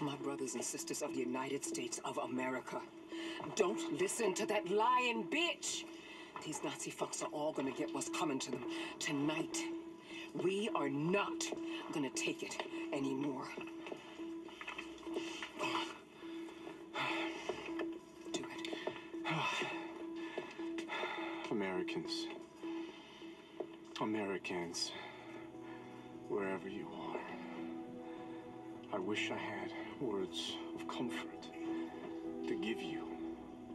My brothers and sisters of the United States of America, don't listen to that lying bitch! These Nazi fucks are all gonna get what's coming to them tonight. We are not gonna take it anymore. Do it. Americans. Americans. Wherever you are. I wish I had words of comfort to give you,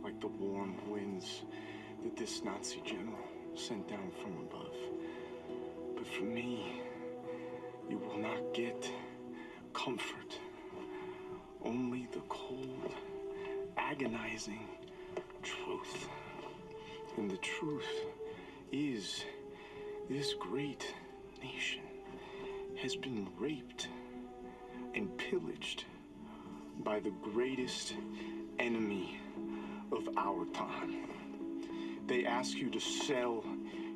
like the warm winds that this Nazi general sent down from above. But for me, you will not get comfort. Only the cold, agonizing truth. And the truth is this great nation has been raped and pillaged by the greatest enemy of our time. They ask you to sell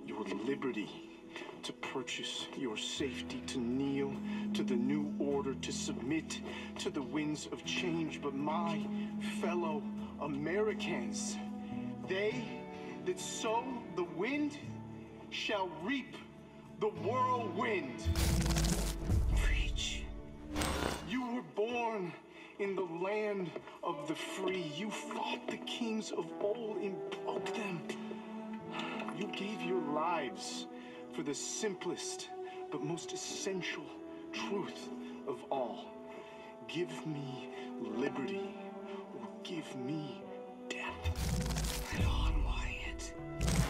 your liberty, to purchase your safety, to kneel to the new order, to submit to the winds of change. But my fellow Americans, they that sow the wind shall reap the whirlwind. You were born in the land of the free. You fought the kings of old and broke them. You gave your lives for the simplest but most essential truth of all. Give me liberty or give me death. On, Wyatt.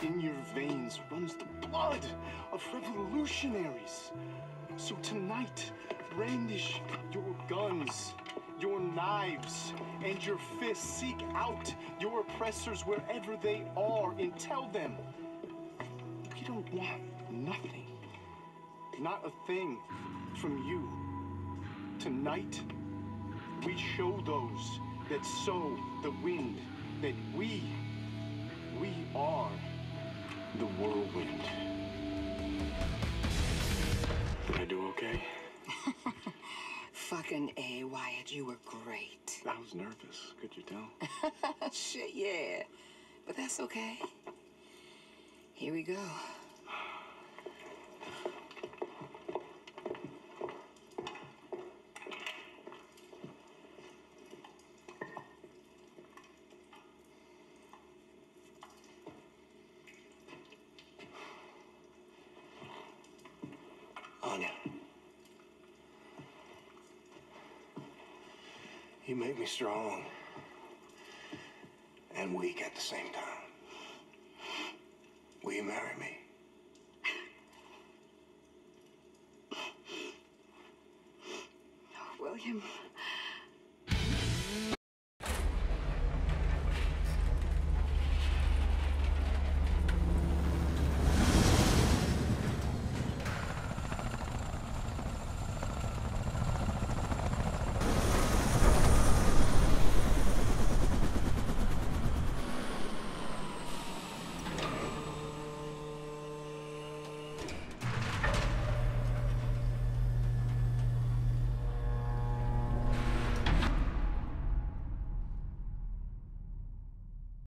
In your veins runs the blood of revolutionaries. So tonight, brandish your and your fists. Seek out your oppressors wherever they are and tell them we don't want nothing, not a thing from you. Tonight, we show those that sow the wind that we, we are the whirlwind. Fucking A, Wyatt, you were great. I was nervous. Could you tell? Shit, yeah. But that's okay. Here we go. You make me strong and weak at the same time. Will you marry me? William.